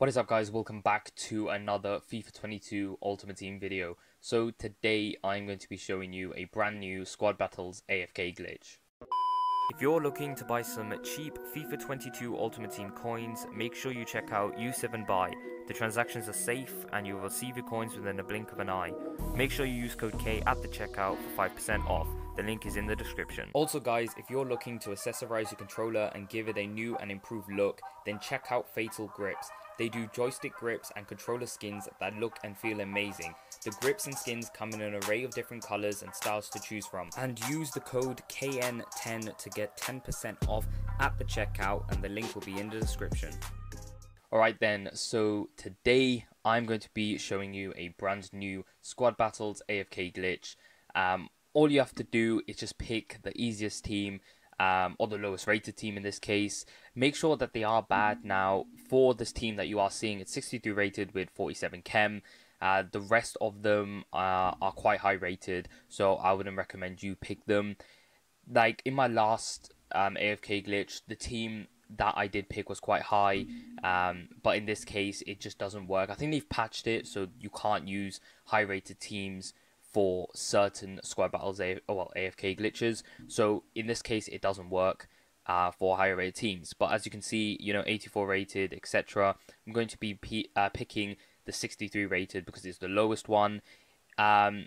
What is up guys, welcome back to another FIFA 22 Ultimate Team video. So today I'm going to be showing you a brand new Squad Battles AFK glitch. If you're looking to buy some cheap FIFA 22 Ultimate Team coins, make sure you check out U7Buy. The transactions are safe and you will receive your coins within a blink of an eye. Make sure you use code Kay at the checkout for 5% off. The link is in the description. Also guys, if you're looking to accessorize your controller and give it a new and improved look, then check out Fatal Grips. They do joystick grips and controller skins that look and feel amazing. The grips and skins come in an array of different colors and styles to choose from. And use the code KAYN10 to get 10% off at the checkout and the link will be in the description. Alright then, so today I'm going to be showing you a brand new Squad Battles AFK glitch. Um, all you have to do is just pick the easiest team um, or the lowest rated team in this case. Make sure that they are bad now. For this team that you are seeing, it's 63 rated with 47 chem. Uh, the rest of them are, are quite high rated, so I wouldn't recommend you pick them. Like in my last um, AFK glitch, the team that I did pick was quite high, um, but in this case, it just doesn't work. I think they've patched it so you can't use high rated teams for certain squad battles, A- well, AFK glitches. So in this case, it doesn't work uh, for higher rated teams. But as you can see, you know, 84 rated, etc. I'm going to be p- uh, picking the 63 rated because it's the lowest one. Um,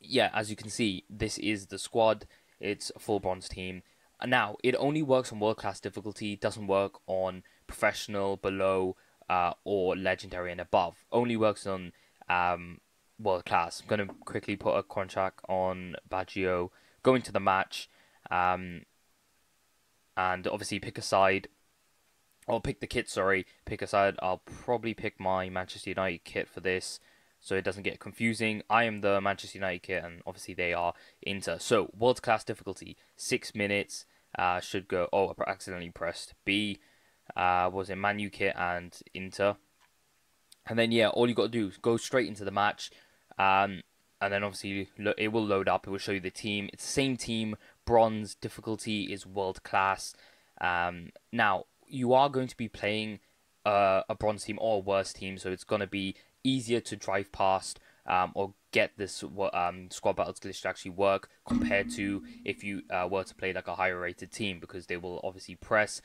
yeah, as you can see, this is the squad. It's a full bronze team. Now, it only works on world class difficulty, doesn't work on professional, below, uh, or legendary and above. Only works on um, world class. I'm going to quickly put a contract on Baggio, go into the match, um, and obviously pick a side. I'll pick the kit, sorry, pick a side. I'll probably pick my Manchester United kit for this so it doesn't get confusing. I am the Manchester United kit, and obviously they are Inter. So, world class difficulty, six minutes uh, should go. Oh, I accidentally pressed B. Uh, was it Manu kit and Inter? And then, yeah, all you got to do is go straight into the match. Um, and then obviously it will load up. It will show you the team. It's the same team. Bronze difficulty is world class. Um, now you are going to be playing uh, a bronze team or a worse team, so it's going to be easier to drive past um, or get this um, squad battles glitch to actually work compared to if you uh, were to play like a higher rated team because they will obviously press.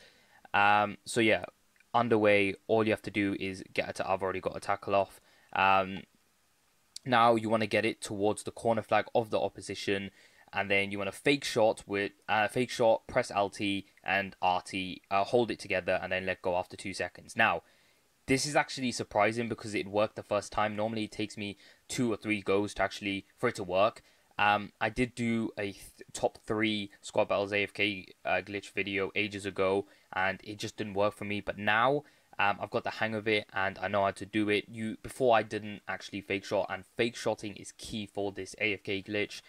Um, so yeah, underway. All you have to do is get to. I've already got a tackle off. Um, now you want to get it towards the corner flag of the opposition, and then you want to fake shot with uh, fake shot, press LT and RT, uh, hold it together, and then let go after two seconds. Now, this is actually surprising because it worked the first time. Normally, it takes me two or three goes to actually for it to work. Um, I did do a th- top three squad battles AFK uh, glitch video ages ago, and it just didn't work for me. But now um, I've got the hang of it and I know how to do it. You before I didn't actually fake shot, and fake shotting is key for this AFK glitch.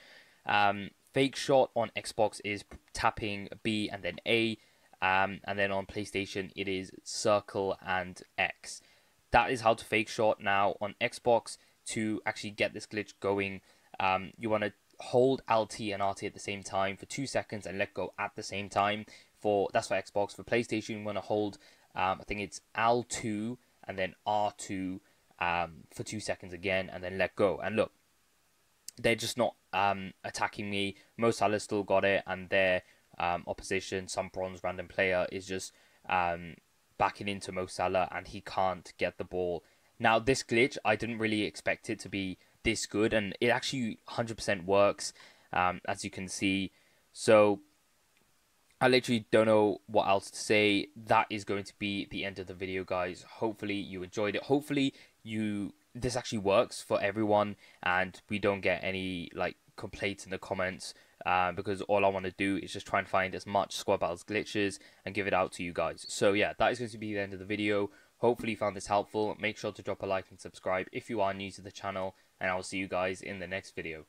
Um, fake shot on Xbox is tapping B and then A, um, and then on PlayStation it is circle and X. That is how to fake shot now on Xbox to actually get this glitch going. Um, you want to hold LT and RT at the same time for two seconds and let go at the same time. For that's for Xbox. For PlayStation, you want to hold um, I think it's L2 and then R2 um, for two seconds again and then let go. And look, they're just not um, attacking me. Mo Salah still got it, and their um, opposition, some bronze random player, is just um, backing into Mo Salah and he can't get the ball. Now, this glitch, I didn't really expect it to be this good, and it actually 100% works, um, as you can see. So, I literally don't know what else to say. That is going to be the end of the video, guys. Hopefully you enjoyed it. Hopefully you this actually works for everyone, and we don't get any like complaints in the comments. Uh, because all I want to do is just try and find as much squad battles glitches and give it out to you guys. So yeah, that is going to be the end of the video. Hopefully you found this helpful. Make sure to drop a like and subscribe if you are new to the channel, and I will see you guys in the next video.